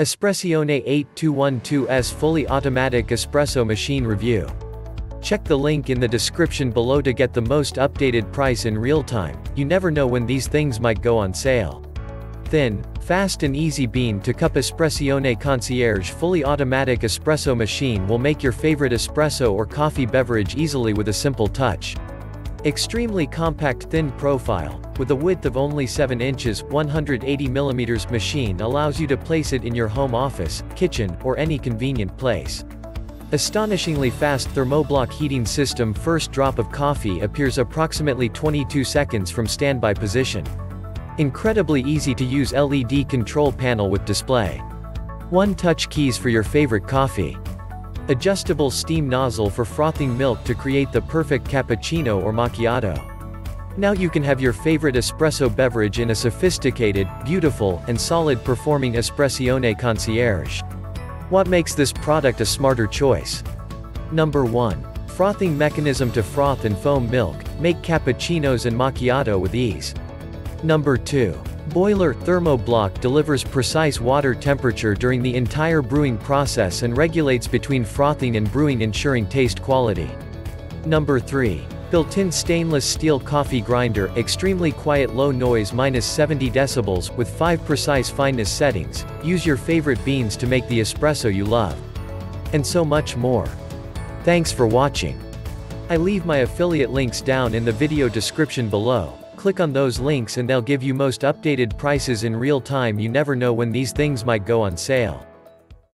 Espressione 8212S fully automatic espresso machine review. Check the link in the description below to get the most updated price in real time, you never know when these things might go on sale. Thin, fast and easy bean to cup Espressione Concierge fully automatic espresso machine will make your favorite espresso or coffee beverage easily with a simple touch. Extremely compact thin profile, with a width of only 7 inches 180mm machine allows you to place it in your home office, kitchen, or any convenient place. Astonishingly fast thermoblock heating system first drop of coffee appears approximately 22 seconds from standby position. Incredibly easy to use LED control panel with display. One touch keys for your favorite coffee. Adjustable steam nozzle for frothing milk to create the perfect cappuccino or macchiato. Now you can have your favorite espresso beverage in a sophisticated, beautiful, and solid performing Espressione Concierge. What makes this product a smarter choice? Number 1. Frothing mechanism to froth and foam milk, make cappuccinos and macchiato with ease. Number 2. Boiler Thermoblock delivers precise water temperature during the entire brewing process and regulates between frothing and brewing ensuring taste quality. Number 3. Built-in stainless steel coffee grinder, extremely quiet low noise minus 70 decibels, with 5 precise fineness settings, use your favorite beans to make the espresso you love. And so much more. Thanks for watching. I leave my affiliate links down in the video description below. Click on those links and they'll give you most updated prices in real time you never know when these things might go on sale.